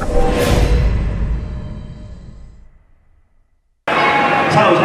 超车，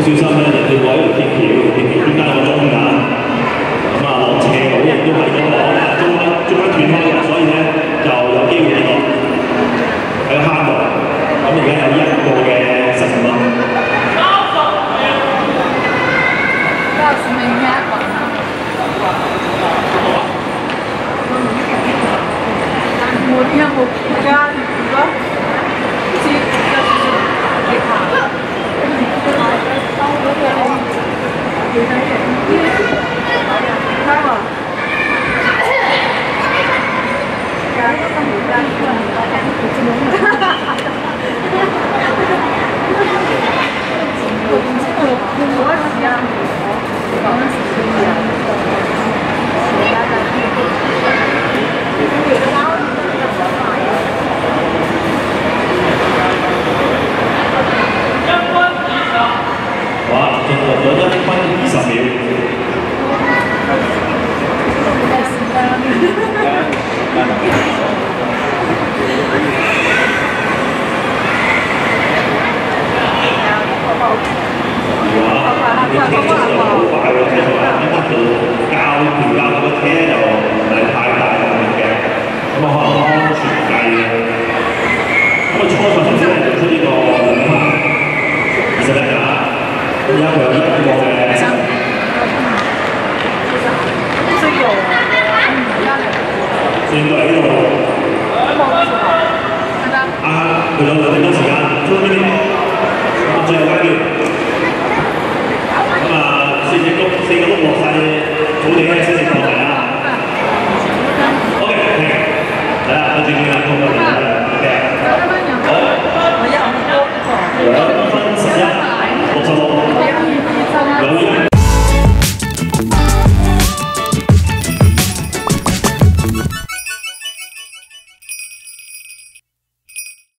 小心咧，就跳过一条天桥，天桥中间有个钟 冇冇間，如果知有少少你行。應該喺呢度。啊，佢有兩點鐘時間，最尾咁最後階 Mulheres